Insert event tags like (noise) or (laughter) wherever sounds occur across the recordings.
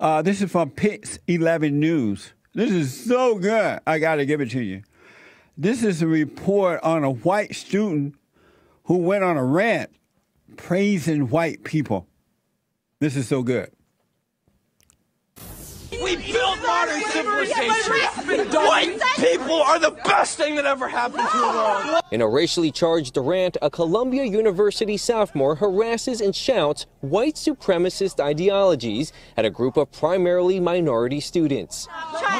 Uh, this is from Pix 11 News. This is so good. I got to give it to you. This is a report on a white student who went on a rant praising white people. This is so good. We built modern civilization. White people are the best thing that ever happened to the world. In a racially charged rant, a Columbia University sophomore harasses and shouts white supremacist ideologies at a group of primarily minority students.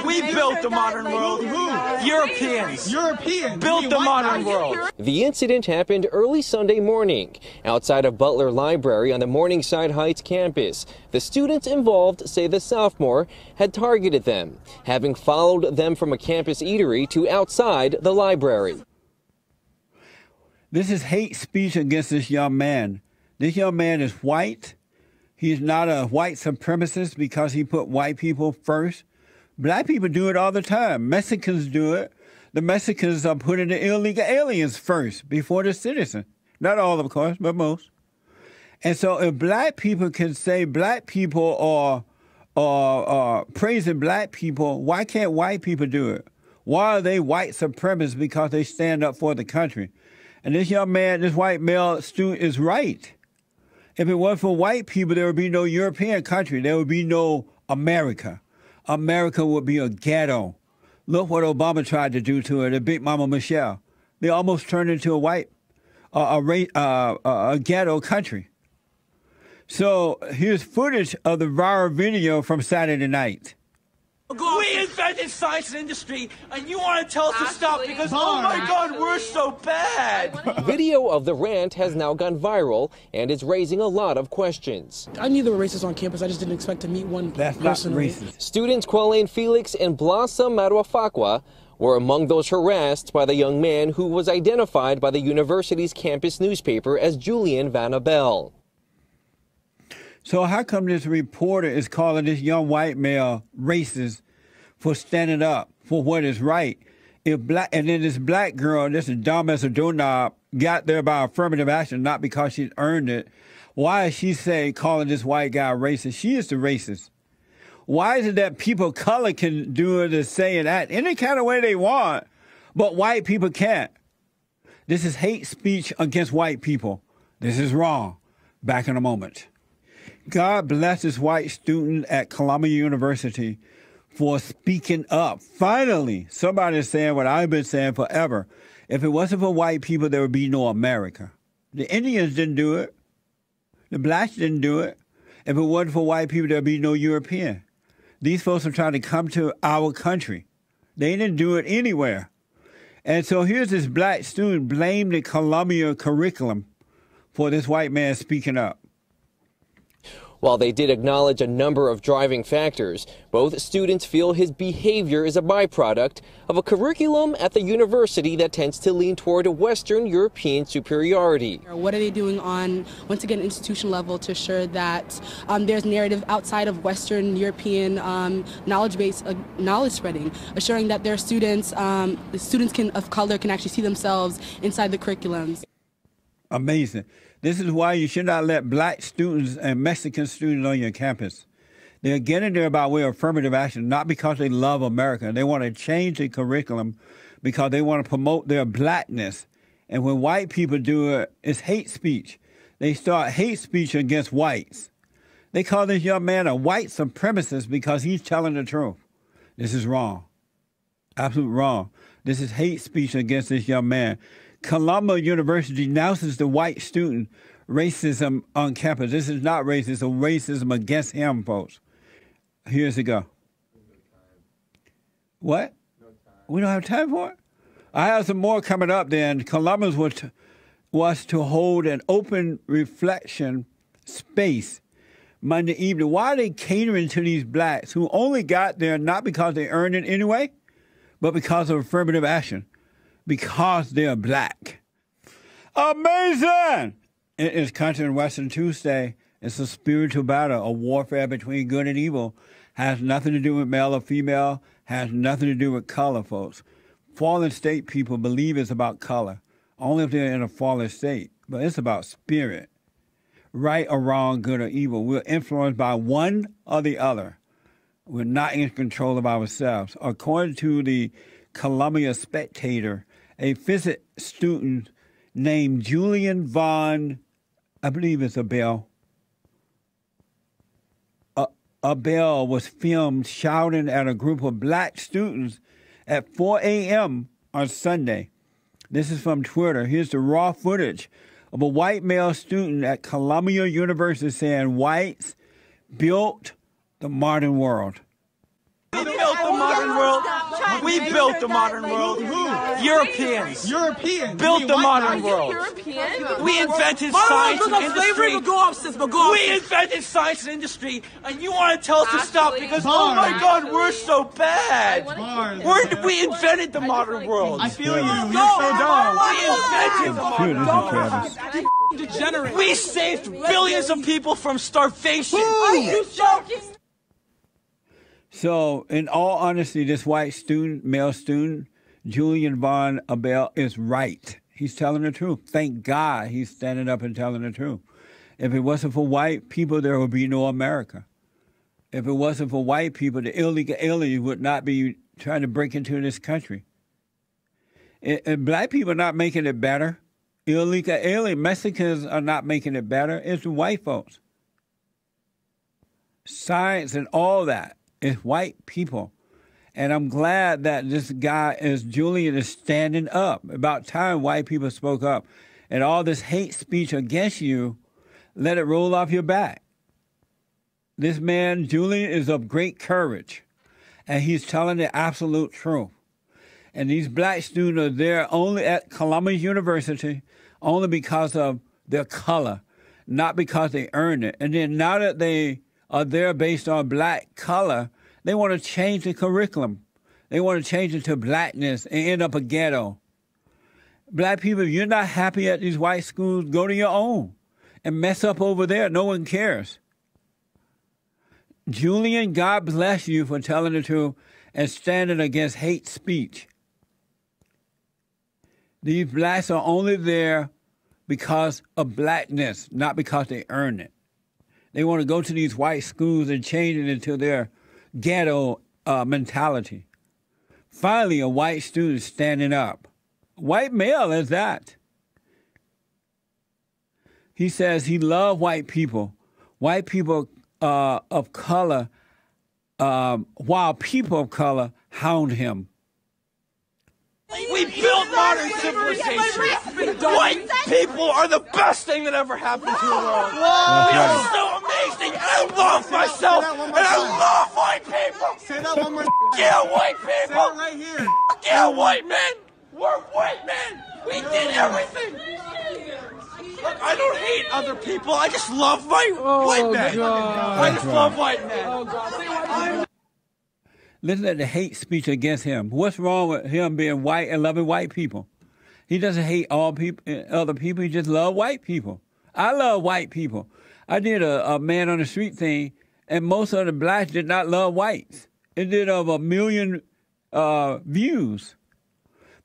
We built the modern world. Who? Europeans. Europeans built the modern world. The incident happened early Sunday morning outside of Butler Library on the Morningside Heights campus. The students involved say the sophomore had targeted them, having followed them from a campus eatery to outside the library. This is hate speech against this young man. This young man is white. He's not a white supremacist because he put white people first. Black people do it all the time. Mexicans do it. The Mexicans are putting the illegal aliens first before the citizen. Not all, of course, but most. And so if black people can say black people are, are praising black people, why can't white people do it? Why are they white supremacists because they stand up for the country? And this young man, this white male student is right. If it wasn't for white people, there would be no European country. There would be no America. America would be a ghetto. Look what Obama tried to do to her, the Big Mama Michelle. They almost turned into a white, uh, a, uh, a ghetto country. So here's footage of the viral video from Saturday night. We invented science and industry, and you want to tell us to stop because, oh my God, we're so bad. (laughs) Video of the rant has now gone viral and is raising a lot of questions. I knew there were racists on campus. I just didn't expect to meet one That's personally. not racist. Students Qualain Felix and Blossom Maruafakwa were among those harassed by the young man who was identified by the university's campus newspaper as Julian von Abele. So how come this reporter is calling this young white male racist for standing up for what is right? If black and then this black girl, this is dumb as a doorknob, got there by affirmative action, not because she earned it. Why is she saying calling this white guy racist? She is the racist. Why is it that people of color can do it and say and act any kind of way they want, but white people can't? This is hate speech against white people. This is wrong. Back in a moment. God blesses white student at Columbia University for speaking up. Finally, somebody is saying what I've been saying forever. If it wasn't for white people, there would be no America. The Indians didn't do it. The blacks didn't do it. If it wasn't for white people, there'd be no European. These folks are trying to come to our country. They didn't do it anywhere. And so here's this black student blamed the Columbia curriculum for this white man speaking up. While they did acknowledge a number of driving factors, both students feel his behavior is a byproduct of a curriculum at the university that tends to lean toward a Western European superiority. What are they doing on, once again, institution level to ensure that um, there's narrative outside of Western European um, knowledge base, uh, knowledge spreading, assuring that their students, um, the students can, of color can actually see themselves inside the curriculums. Amazing. This is why you should not let black students and Mexican students on your campus. They're getting there by way of affirmative action, not because they love America. They want to change the curriculum because they want to promote their blackness. And when white people do it, it's hate speech. They start hate speech against whites. They call this young man a white supremacist because he's telling the truth. This is wrong. Absolute wrong. This is hate speech against this young man. Columbia University denounces the white student racism on campus. This is not racism, it's racism against him, folks. Here's it go. What? We don't have time for it? I have some more coming up then. Columbus was to, was to hold an open reflection space Monday evening. Why are they catering to these blacks who only got there not because they earned it anyway, but because of affirmative action? Because they're black. Amazing! It is Country and Western Tuesday. It's a spiritual battle, a warfare between good and evil. Has nothing to do with male or female, has nothing to do with color, folks. Fallen state people believe it's about color, only if they're in a fallen state, but it's about spirit. Right or wrong, good or evil. We're influenced by one or the other. We're not in control of ourselves. According to the Columbia Spectator, a physics student named Julian Von, I believe it's a Abele, uh, Abele was filmed shouting at a group of black students at 4 a.m. on Sunday. This is from Twitter. Here's the raw footage of a white male student at Columbia University saying whites built the modern world. We built the modern world. We built the modern world. Europeans. Europeans. Built the modern world. European? We invented science and look at slavery, industry. but go up, sis, but go up. We invented science and industry, and you want to tell us to stop Actually- because, oh my Bars. God, we're so bad. Bars. We're, we invented the modern world. I feel you. No. You're so dumb. We invented the modern this is world. Degenerate. We saved billions of people from starvation. Are you joking? So, in all honesty, this white student, male student, Julian Von Abele, is right. He's telling the truth. Thank God he's standing up and telling the truth. If it wasn't for white people, there would be no America. If it wasn't for white people, the illegal aliens would not be trying to break into this country. And, black people are not making it better. Illegal alien Mexicans are not making it better. It's white folks. Science and all that is white people. And I'm glad that this guy is Julian is standing up. About time white people spoke up. And all this hate speech against you, let it roll off your back. This man, Julian, is of great courage. And he's telling the absolute truth. And these black students are there only at Columbia University only because of their color, not because they earned it. And then now that they are there based on black color, they want to change the curriculum. They want to change it to blackness and end up a ghetto. Black people, if you're not happy at these white schools, go to your own and mess up over there. No one cares. Julian, God bless you for telling the truth and standing against hate speech. These blacks are only there because of blackness, not because they earned it. They want to go to these white schools and change it into their ghetto uh, mentality. Finally, a white student standing up. White male is that. He says he loved white people. White people uh, of color, um, while people of color hound him. We built modern civilization. White people are the best thing that ever happened to the world. We are so amazing. And I love myself. And I love white people. Say that one more. Yeah, white Say it people. right here. Yeah, white men. We're white men. We did everything. Look, I don't hate other people. I just love my oh, white men. I just love white men. Oh, Listen to the hate speech against him. What's wrong with him being white and loving white people? He doesn't hate all people, other people. He just love white people. I love white people. I did a, a man on the street thing, and most of the blacks did not love whites. It did over a million uh, views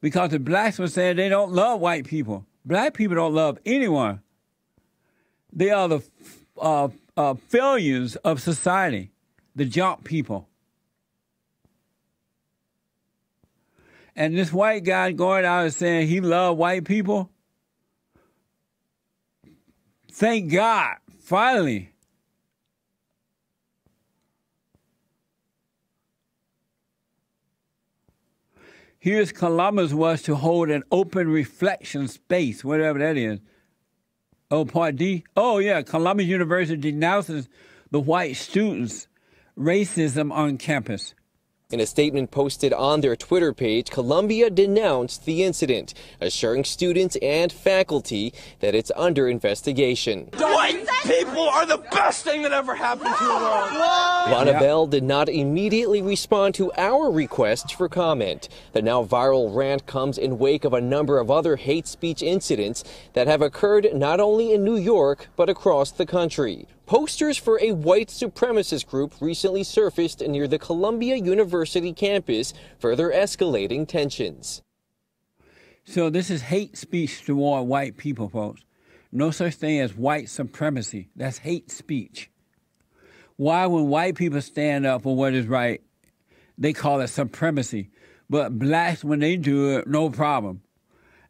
because the blacks were saying they don't love white people. Black people don't love anyone. They are the uh, uh, failures of society, the junk people. And this white guy going out and saying he loved white people. Thank God, finally. Here's Columbus was to hold an open reflection space, whatever that is. Oh, part D? Oh, yeah. Columbia University denounces the white students' racism on campus. In a statement posted on their Twitter page, Columbia denounced the incident, assuring students and faculty that it's under investigation. White people are the best thing that ever happened to the world. Von Abele did not immediately respond to our request for comment. The now viral rant comes in wake of a number of other hate speech incidents that have occurred not only in New York, but across the country. Posters for a white supremacist group recently surfaced near the Columbia University campus, further escalating tensions. So this is hate speech toward white people, folks. No such thing as white supremacy. That's hate speech. Why, when white people stand up for what is right, they call it supremacy. But blacks, when they do it, no problem.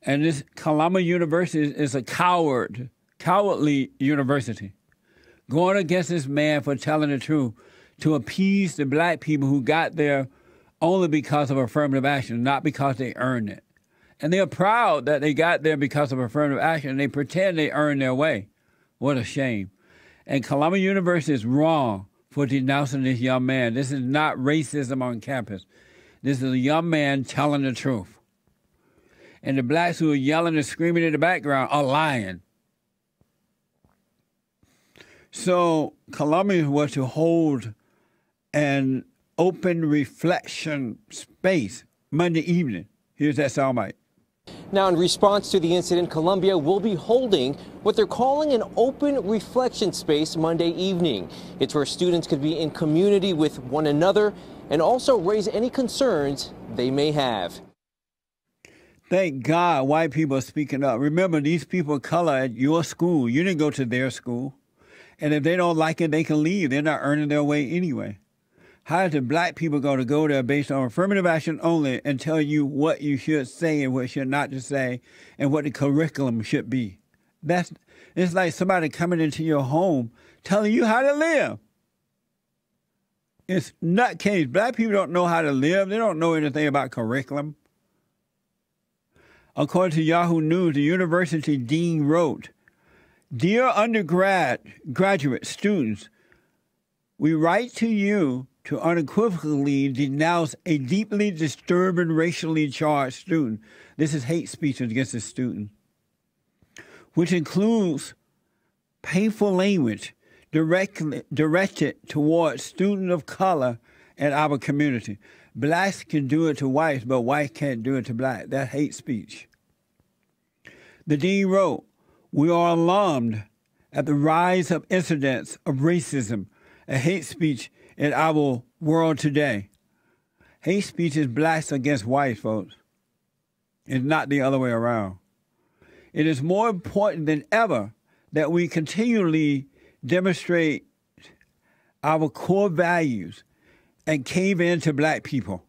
And this Columbia University is a coward, cowardly university, going against this man for telling the truth to appease the black people who got there only because of affirmative action, not because they earned it. And they're proud that they got there because of affirmative action, and they pretend they earned their way. What a shame. And Columbia University is wrong for denouncing this young man. This is not racism on campus. This is a young man telling the truth. And the blacks who are yelling and screaming in the background are lying. So Columbia was to hold an open reflection space Monday evening. Here's that soundbite. Now, in response to the incident, Columbia will be holding what they're calling an open reflection space Monday evening. It's where students could be in community with one another and also raise any concerns they may have. Thank God white people are speaking up. Remember, these people of color at your school, you didn't go to their school. And if they don't like it, they can leave. They're not earning their way anyway. How the black people going to go there based on affirmative action only and tell you what you should say and what should not to say and what the curriculum should be? That's it's like somebody coming into your home telling you how to live. It's nutcase. Black people don't know how to live. They don't know anything about curriculum. According to Yahoo News, the university dean wrote, Dear undergrad graduate students, we write to you to unequivocally denounce a deeply disturbed and racially charged student. This is hate speech against a student, which includes painful language directed towards students of color in our community. Blacks can do it to whites, but whites can't do it to black. That's hate speech. The dean wrote, We are alarmed at the rise of incidents of racism and hate speech in our world today. Hate speech is blacks against whites, folks. It's not the other way around. It is more important than ever that we continually demonstrate our core values and cave in to black people.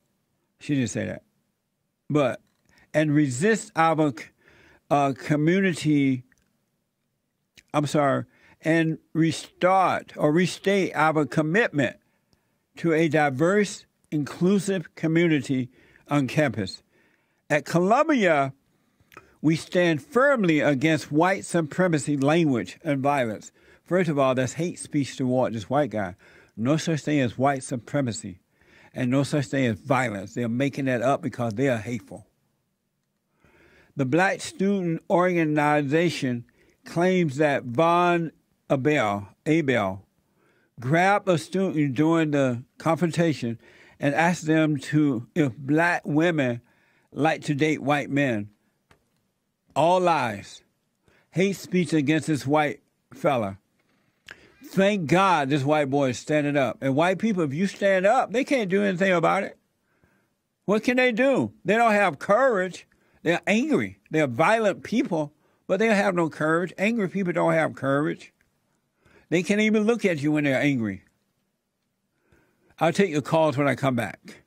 She didn't say that. But, and resist our uh, community, I'm sorry, and restart or restate our commitment to a diverse, inclusive community on campus. At Columbia, we stand firmly against white supremacy language and violence. First of all, that's hate speech toward this white guy. No such thing as white supremacy and no such thing as violence. They're making that up because they are hateful. The Black Student Organization claims that Von Abele, Abele grabbed a student during the confrontation and ask them to if black women like to date white men. All lies. Hate speech against this white fella. Thank God this white boy is standing up. And white people, if you stand up, they can't do anything about it. What can they do? They don't have courage. They're angry. They're violent people, but they have no courage. Angry people don't have courage. They can't even look at you when they're angry. I'll take your calls when I come back.